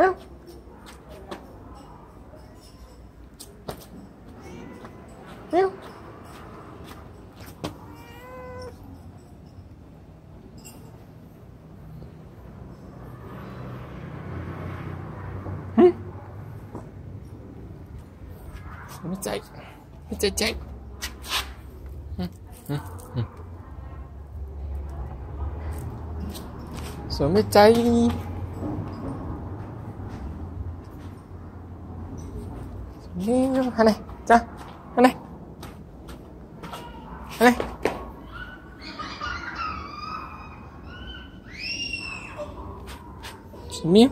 Meow. Meow. Nó chạy Nó chạy chạy Rồi mới chạy Đi Hai này Ra Hai này. Hai này. Miếng.